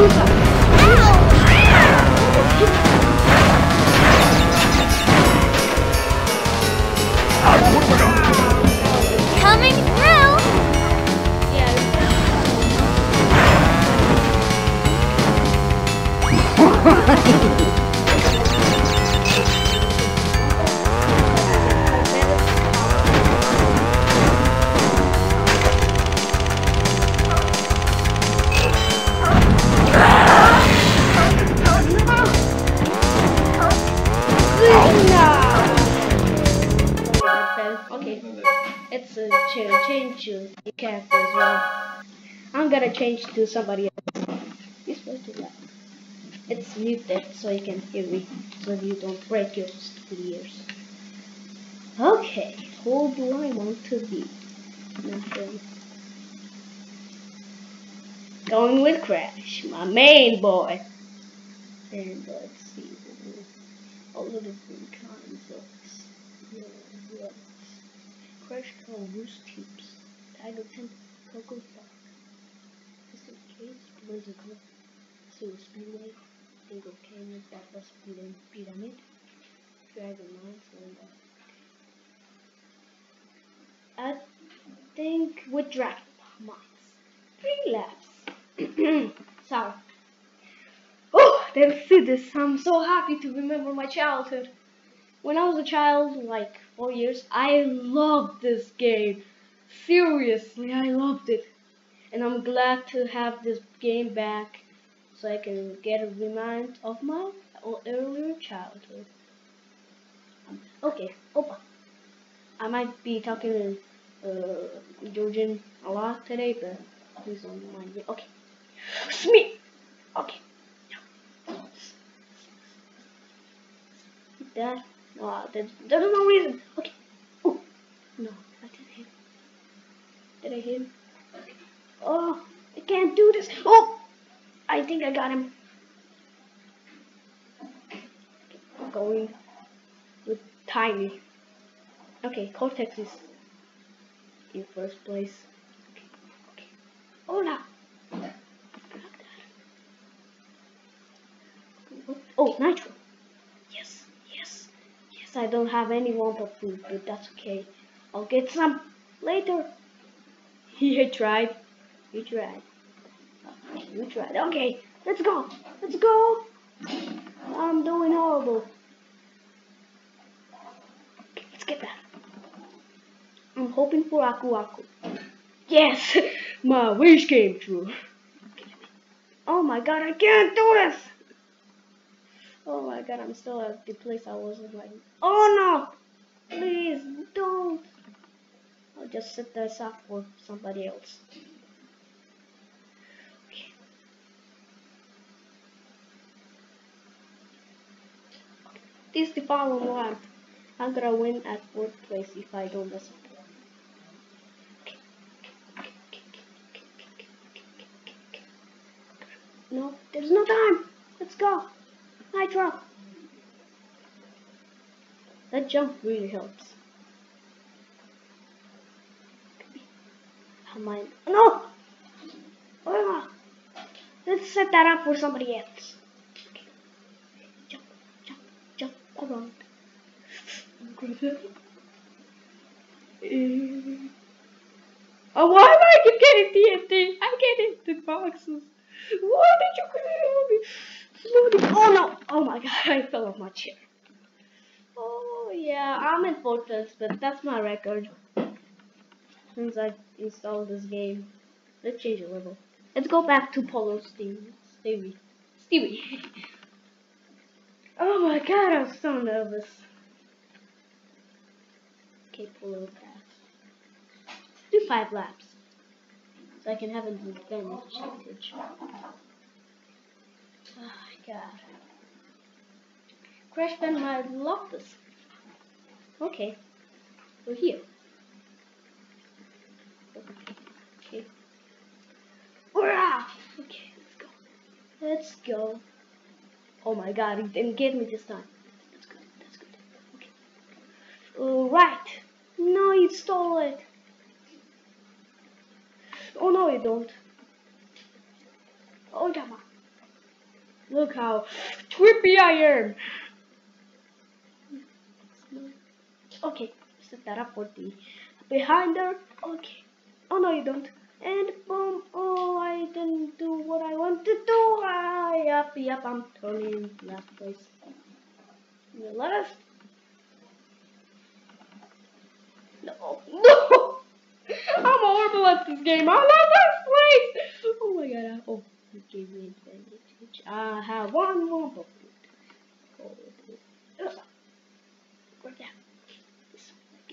Coming gonna change to somebody else. This supposed to. It's muted so you can hear me, so you don't break your stupid ears. Okay, who do I want to be? Going with Crash, my main boy. And let's see, all the different kinds of. Crash Roost Tips, Tiger Tent, Coco Park, Case, Whimsical, Sewer Speedway, Dingo Canyon, Speed Pyramid, Dragon Mines, and I think with Dragon Mines. Three laps. so, oh, let's do this. I'm so happy to remember my childhood. When I was a child, like four years, I loved this game. Seriously, I loved it. And I'm glad to have this game back so I can get a remind of my earlier childhood. Um, okay, Opa. I might be talking in uh, Georgian a lot today, but please don't mind me. Okay. Smee! Okay. That. Wow, there's, there's no reason. Okay. Oh, no, I didn't hit him. Did I hit him? Oh, I can't do this. Oh, I think I got him. I'm going with Tiny. Okay, Cortex is in first place. Oh no. Oh, Nitro. Yes, yes, yes. I don't have any Wumpa food, but that's okay. I'll get some later. He tried. He tried. You tried. Okay, let's go. Let's go. I'm doing horrible. Okay, let's get that. I'm hoping for Aku Aku. Yes, my wish came true. Oh my god, I can't do this. Oh my god, I'm still at the place I was in like. Oh no! Please don't. I'll just set this up for somebody else. This is the final lap. I'm gonna win at fourth place if I don't mess up. No, there's no time. Let's go. Nitro. That jump really helps. Am I? No. Let's set that up for somebody else. Okay. Jump, jump, jump around. Eh. Oh, why am I keep getting TNT? I get into boxes. Why did you kill me? Oh no! Oh my god, I fell off my chair. Oh yeah, I'm in Fortress, but that's my record. Since I installed this game. Let's change a level. Let's go back to Polo Stevie. Stevie. Stevie. oh my god, I'm so nervous. Okay, Polar Pass. Do five laps. So I can have an advantage. Oh my god. Crash Ben might love this. Okay. We're here. Okay. Okay, let's go. Let's go. Oh my god, he didn't get me this time. That's good, that's good. Okay. Alright. No, you stole it. Oh no, you don't. Oh, come on. Look how trippy I am. Okay, set that up for the behind her. Okay. Oh no, you don't. And boom. Oh, I didn't do what I want to do. Ah, yep, yep, I'm turning last place. The left. No, no. I'm horrible at this game. I'm not last place. Oh my god. Oh, you gave me advantage. I have one more. Oh, Right there. This one.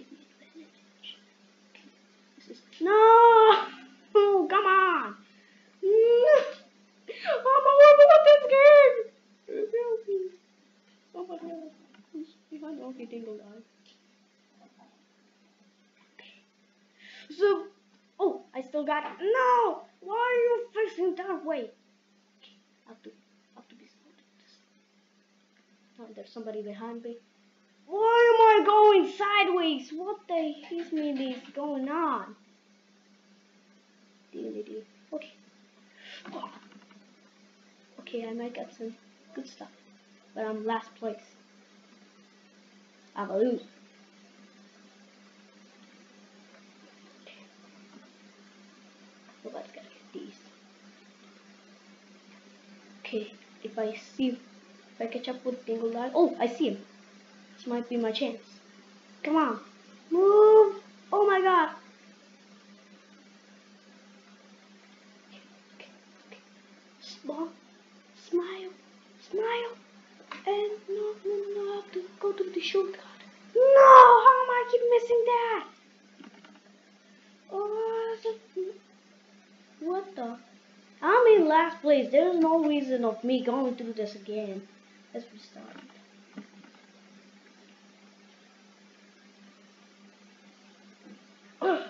This is no. Oh, come on. No. Oh, This game. Help me. Somebody else. Who's behind? Okay, Dingodile. So, oh, I still got it. No! Why are you facing that way? I have to, I have to be smart. Oh, there's somebody behind me. Why am I going sideways? What the me is going on? Okay. Oh. Okay, I might get some good stuff. But I'm last place. I'm a loser. Nobody's gonna get these. Okay, if I see, if I catch up with Dingodile. Oh, I see him. This might be my chance. Come on, move! Oh my god! Okay, okay, okay. Smile, smile, smile, and no, no, no, I have to to. No! How am I keep missing that? Oh, what the? I'm in last place. There's no reason of me going through this again. Let's restart.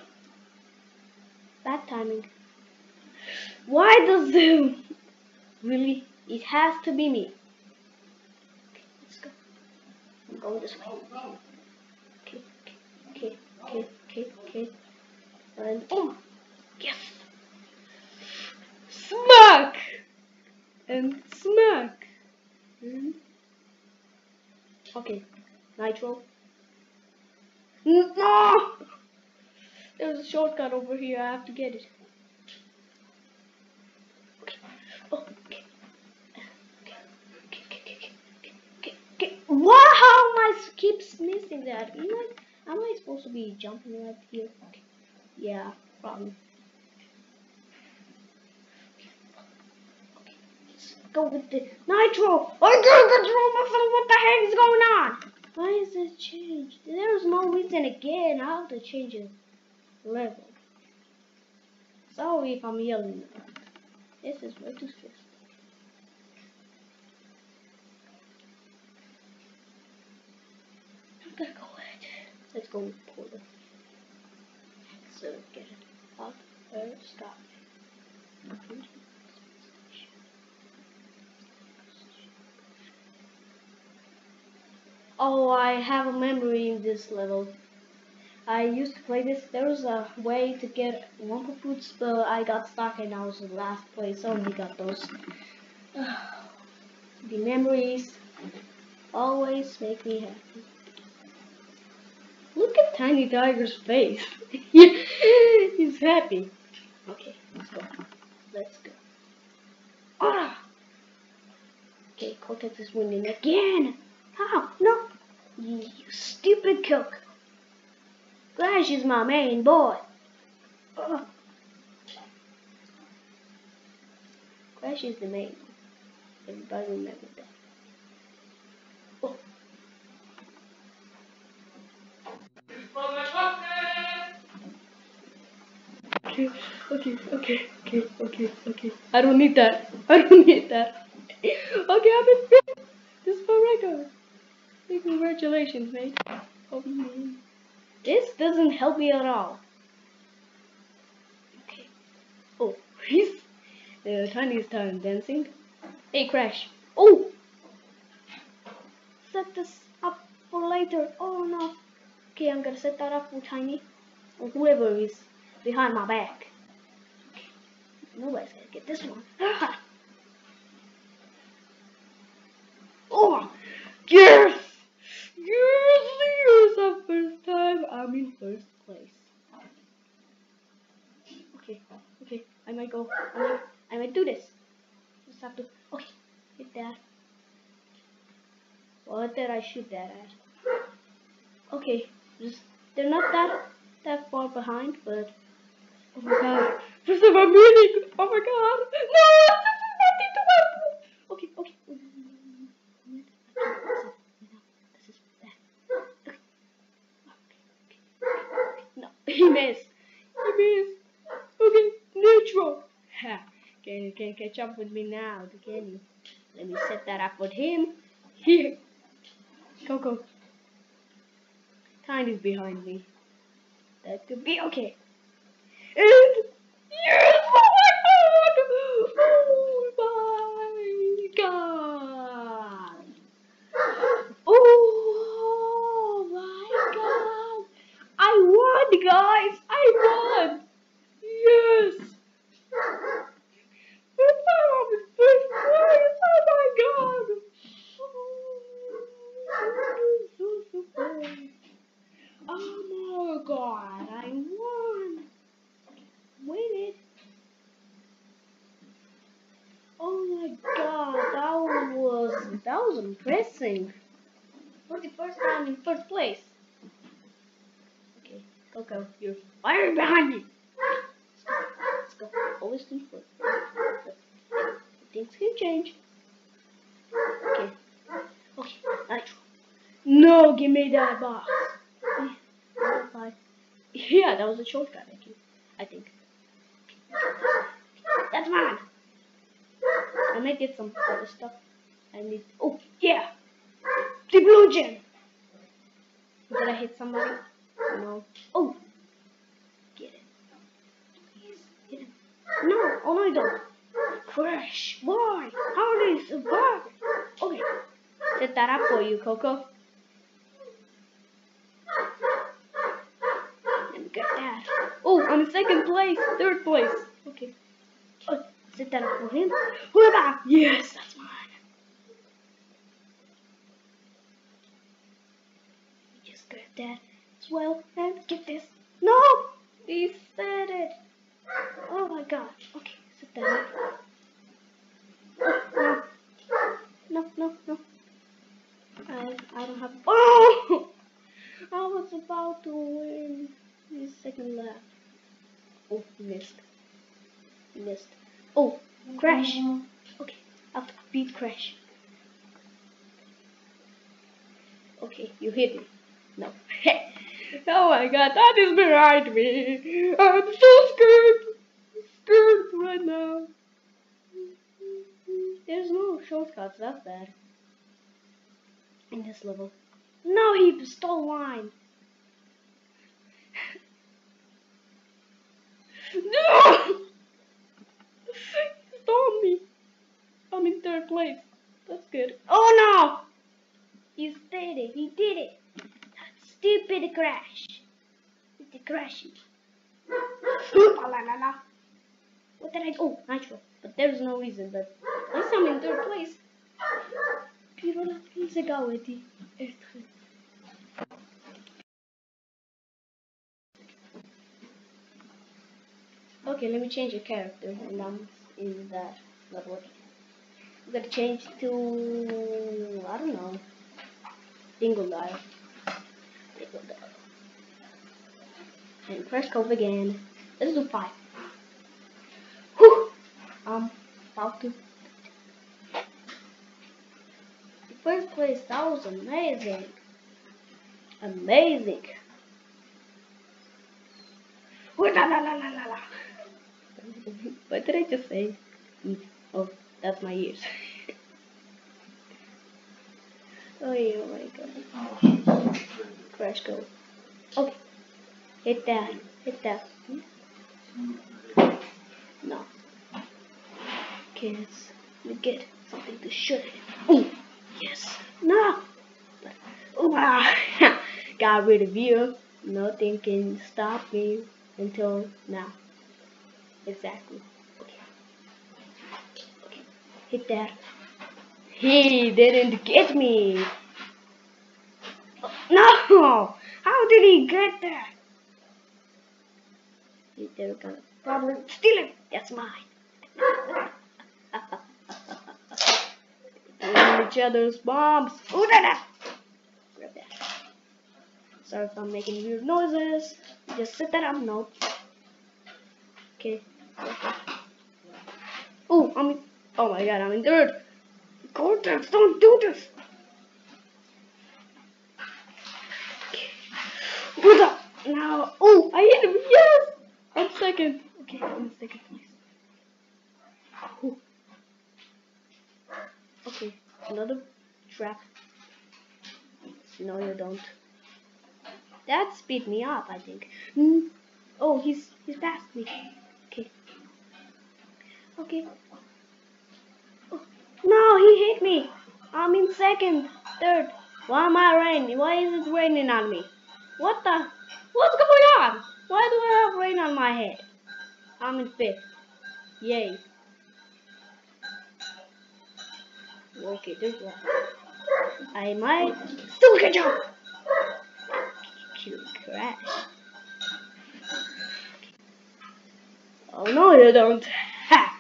Bad timing. Why the zoom? Really? It has to be me. Okay, let's go. Going this way. Okay, okay, okay, okay, okay. And oh, yes. Smack! And smack! And okay, Nitro. No! Ah! There's a shortcut over here, I have to get it. Okay. Oh, okay. Okay, okay, okay, okay, okay, okay. Wow, am I s- keeps missing that? You know, am I supposed to be jumping right here? Okay. Yeah, probably. Go with the nitro. I can't control myself. What the heck is going on? Why is it changed? There's no reason again. I have to change it level. Sorry if I'm yelling. This is way too stressful. Gonna go ahead. Let's go with Porter. So get it up there, stop. Oh, I have a memory in this level. I used to play this. There was a way to get Wumpa Fruits, but I got stuck and I was in last place. We got those. the memories always make me happy. Look at Tiny Tiger's face. He's happy. Okay, let's go. Let's go. Ah! Okay, Cortex is winning again. How? No. You stupid cook. Flash is my main boy. Ugh. Flash is the main. Everybody remember that. Okay, okay, okay, okay, okay, okay. I don't need that. I don't need that. Okay, I'm in fifth. This is my record. Hey, congratulations, mate. Oh, man. This doesn't help me at all. Okay. Oh, he's the tiniest time dancing. Hey, Crash. Oh! Set this up for later. Oh no. Okay, I'm gonna set that up for Tiny. Or whoever is behind my back. Nobody's gonna get this one. oh! Yes! Yes! Yes! The first time I'm in first place. Okay, okay. I might go. I might, I might do this. Just have to. Okay, hit that. What did I shoot that at? Okay, just they're not that that far behind, but oh my god, first time I'm! Oh my god, no, this is nothing to help. Okay, okay. This is. No, he missed. He missed. Okay, neutral. Ha. Can you can catch up with me now? Can you? Let me set that up with him. Here. Go go. Tiny's behind me. That could be okay. And yes! Oh my god! Oh my god! Oh my god! I won, guys! I won! Yes! First time I'm in first place! Oh my god! Oh, so surprised. Oh my god, I won! Win it! Oh my god, that was that was impressive. For the first time in first place. Okay, go go. You're fire behind me. Let's go. Let's go. Always in first. Things can change. Okay. Okay. Nitro. No, give me that box. Yeah, that was a shortcut, I think. I think. That's mine. I might get some other stuff. I need. Oh, yeah! The blue gem! Did I hit somebody? No. Oh! Get it. Please, get him. No! Oh no, you don't. Crash! Why? How did you survive? Okay. Set that up for you, Coco. Let me get that. Oh, I'm in second place. Third place. Okay. Oh, set that up for him. Whoever! Yes, that's mine. Just grab that as well and get this. No! He said it. Oh my god. Okay, set that up. No. No, no. I, I don't have. Oh! I was about to win the second lap. Oh, missed. Missed. Oh, crash. Okay, I have to beat crash. Okay, you hit me. No. oh my god, that is behind me. I'm so. Scared right now. There's shortcuts, that's bad. In this level. No, he stole mine. no! He stole me. I'm in third place. That's good. Oh no! You did it. He did it. That stupid crash. It's a crashing. La la la la. What did I do? Oh, nitro. But there's no reason, but at least I'm in third place. Pero la se gawedi. Okay, let me change the character and I'm in that not working. I'm gonna change to I don't know. Dingodile. Dingodile. And press cove again. Let's do five. Whew! Um about to first place, that was amazing. Amazing. Ooh, la la la la la la. did I just say? Oh, that's my ears. oh, yeah, oh my god. Crash go. Okay. Hit that. Hit that. No. Let's me get something to shoot it. Oh, yes. No. Oh, ah. Got rid of you. Nothing can stop me until now. Exactly. Okay. Okay. Hit that. He didn't get me. Oh, no! How did he get that? He- They're gonna probably steal it. That's mine. Each other's bombs. Ooh, da, da. Grab that. Sorry if I'm making weird noises. Just set that up. No. Okay. Oh, I'm. Oh my god, I'm in third. Cortex, don't do this. Okay. Now, oh, I hit him. Yes. I'm second. Okay, I'm second place. Ooh. Okay, another trap. No, you don't. That speed me up, I think. Hmm. Oh, he's he's past me. Okay. Okay. Oh, no, he hit me. I'm in second, third. Why am I raining? Why is it raining on me? What the? What's going on? Why do I have rain on my head? I'm in fifth. Yay. Okay, there's one. I might still get jump. Cute crash. Oh no, you don't. Ha!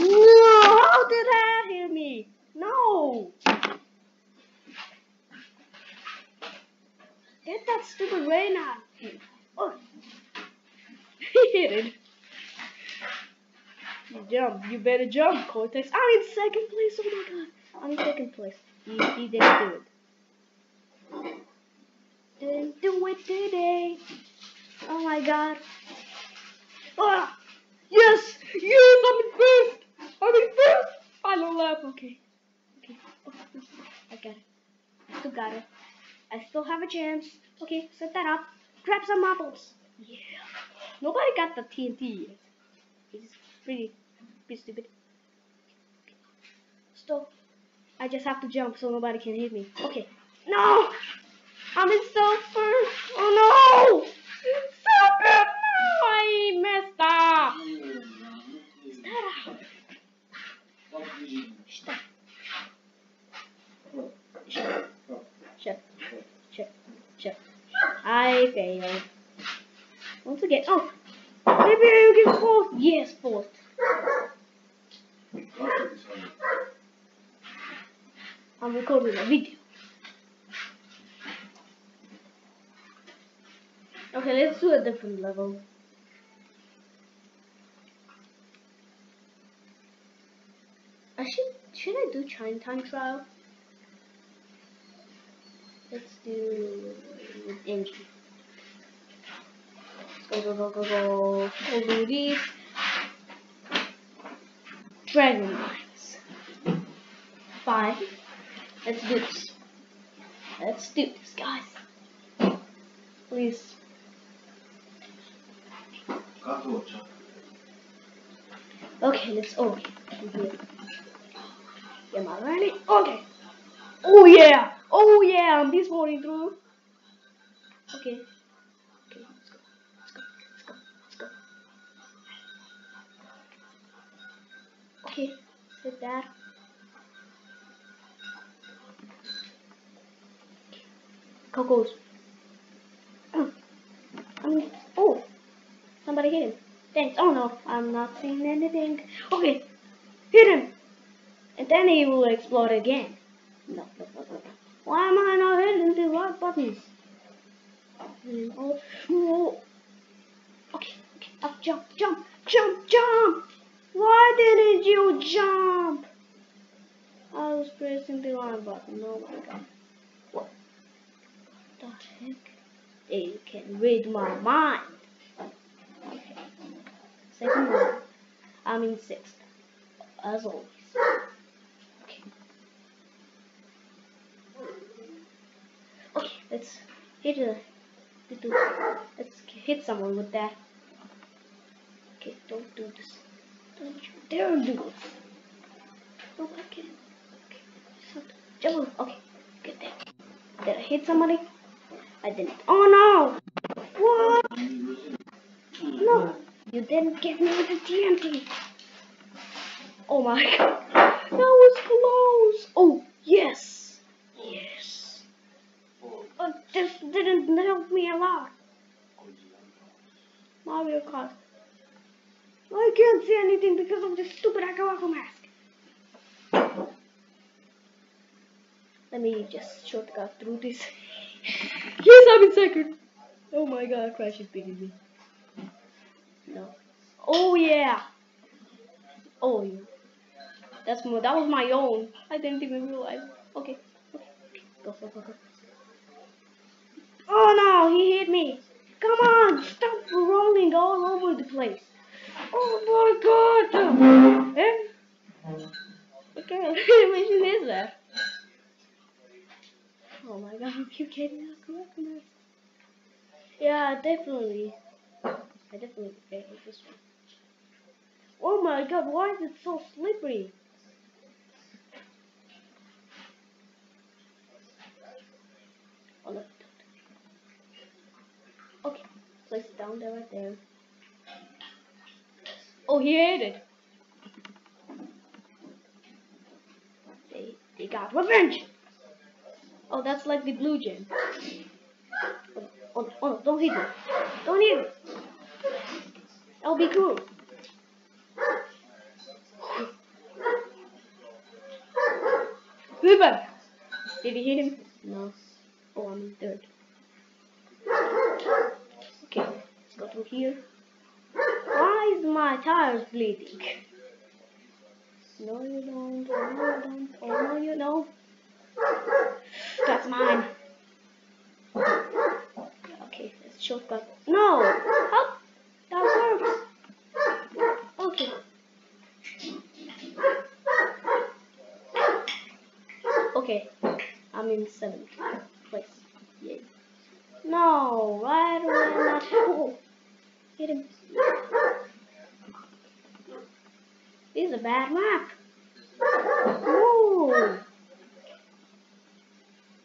No, how did that hit me? No. Get that stupid rain out. Oh. He hit it. You jump. You better jump, Cortex. I'm in second place. Oh my god. I'm second place. He didn't do it. Didn't do it today. Oh my god. Ah! Yes! Yes! I'm in first! I'm in first! Final lap. Okay. Okay. Oh, I got it. I still got it. I still have a chance. Okay, set that up. Grab some marbles. Yeah. Nobody got the TNT yet. It's pretty, pretty stupid. Stop. I just have to jump so nobody can hit me. Okay. No! I'm in so first. Oh no! Stop it! No! I messed up. Stop. Shut. I failed. Once again. Oh! Maybe will get fourth. Yes, fourth. I'm recording a video. Okay, let's do a different level. I should should I do Chinatown trial? Let's do with engine. Let's go go go go go. We'll do these. Dragon mines. Five. Let's do this. Let's do this, guys. Please. Okay, let's okay. Am I ready? Okay. Oh yeah! Oh yeah! I'm beast moding through. Okay. Okay, let's go. Let's go. Let's go. Let's go. Okay, sit that. Cocos. Oh. Um, oh. Somebody hit him. Thanks. Oh no, I'm not seeing anything. Okay, hit him. And then he will explode again. No, no, no, no. Why am I not hitting the right buttons? Oh, oh. Okay, okay. Up, jump, jump, jump, jump. Why didn't you jump? I was pressing the wrong button. Oh my god. Heck? They can read my mind. Okay. Second one. I'm in sixth, as always. Okay. Okay, let's hit a little. Let's hit someone with that. Okay, don't do this. Don't you dare do this. Oh, I can't. Okay. Jump. Okay, get there. Did I hit somebody? I didn't. Oh no! What? No, you didn't give me the TNT. Oh my god, that was close. Oh yes, yes. Oh, this didn't help me a lot. Mario Kart. I can't see anything because of this stupid Aku Aku mask. Let me just shortcut through this. yes, I'm in second. Oh my god, Crash is beating me. No. Oh yeah. Oh yeah. That's my, that was my own. I didn't even realize. Okay. okay. Go, go, go, go. Oh no, he hit me. Come on, stop rolling all over the place. Oh my god. Eh? What kind is that? Oh my god, you kidding us? Yeah, definitely. I definitely failed this one. Oh my god, why is it so slippery? Oh, look. Okay, place it down there right there. Oh, he ate it. They, they got revenge. Oh, that's like the blue gem. Oh, oh, don't hit me. Don't hit me. That'll be cool. Uber! Did he hit him? No. Oh, I'm in third. Okay, let's go through here. Why is my tires bleeding? No, you don't. Oh, no, you don't. Oh, no, you don't. That's mine. Okay, let's shortcut. No! How? That works. Okay. Okay, I'm in seventh place. Yay. No, why do I not? Oh, hit him. This is a bad map. No.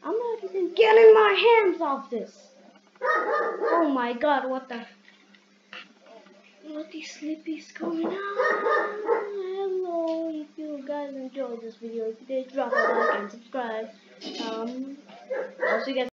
I'm not even getting hands off this. Oh my god, what the? What is Sleepy's going on? Hello, if you guys enjoyed this video, if you did, drop a like and subscribe. Um, I'll you guys.